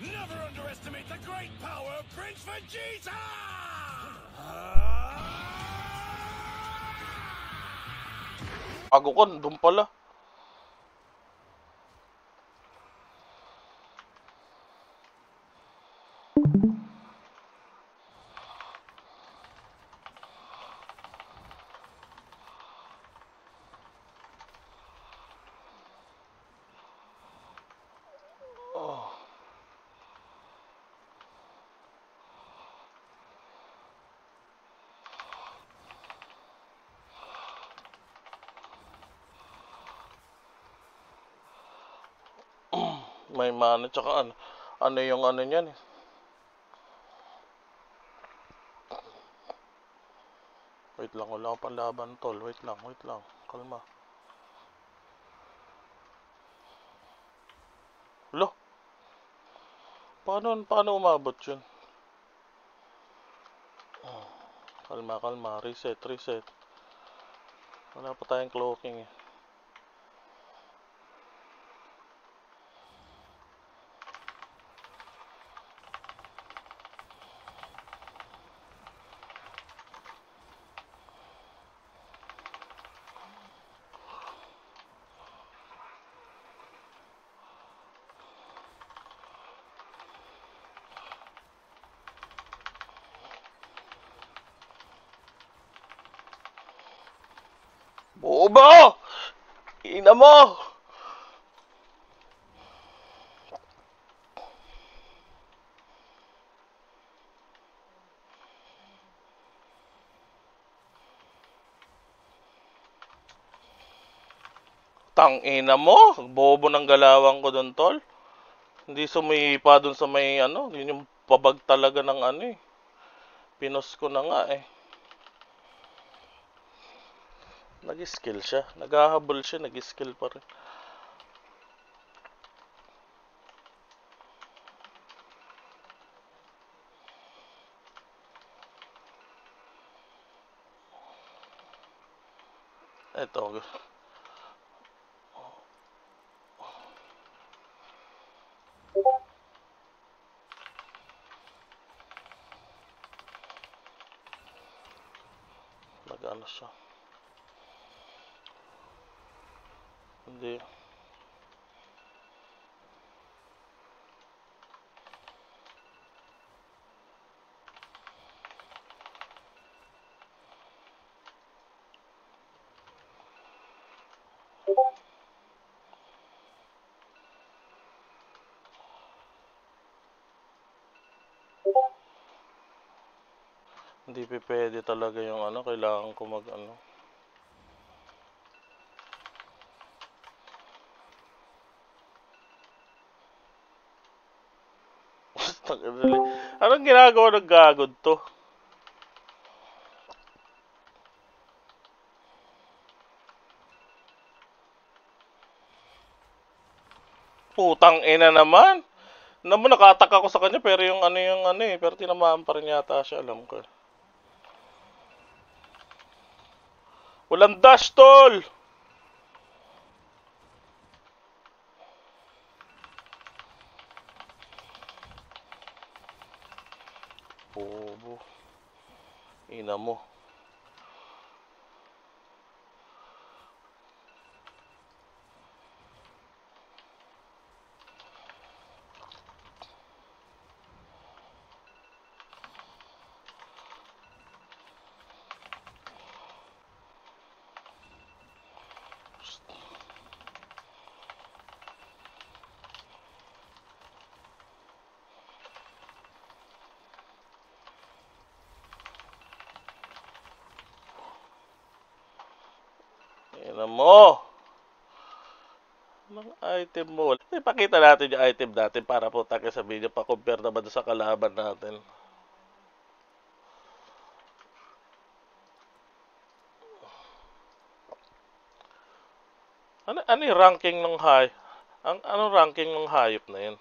Never underestimate the great power of Prince Vegeta! Bago ko, doon pala. May mana, tsaka ano, ano yung ano niyan eh. Wait lang, wala akong panlaban tol. Wait lang, wait lang. Kalma. Lo? Paano, paano umabot yun? Oh, Kalma, kalma. Reset, reset. Wala pa tayong cloaking eh. Buo ba? Ina mo! Tang ina mo, bobo ng galawang ko doon, tol. Hindi sumipa doon sa may ano, yun yung pabag talaga ng ano eh. Pinos ko na nga eh. Nag-skill siya. Naghahabol siya, nag-skill pa rin. Eto. Nag-ano siya. Hindi. Hindi pwede talaga yung ano, kailangan ko mag ano. Anong ginagawa ng gagod to? Putang ina naman. Naman nakatak ako sa kanya pero yung ano yung ano eh, pero tinamaan pa rin yata siya, alam ko. Walang dash, tol! Bobo. Ina mo. Ina mo. Anong item mo? Ipakita natin yung item natin para po tayo sa video pa-compare naman sa kalaban natin. Ano, ano yung ranking ng hay? Ang anong ranking ng hayop na yun?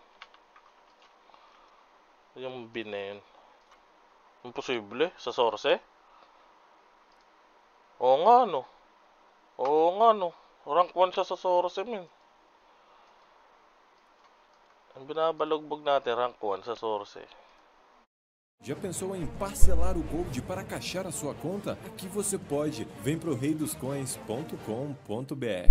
Yung bin na yun. Imposible? Sa source? Oo nga no. Oo nga no. Rank 1 siya sa Soros eh, men. Ang binabalugbog natin, rank 1 sa source eh. Já pensou em parcelar o Gold para caixar a sua conta? Aqui você pode. Vem pro reidoscoins.com.br.